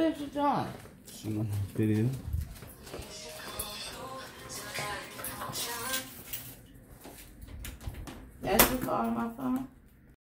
what you doing? Some video. That's the call on my phone?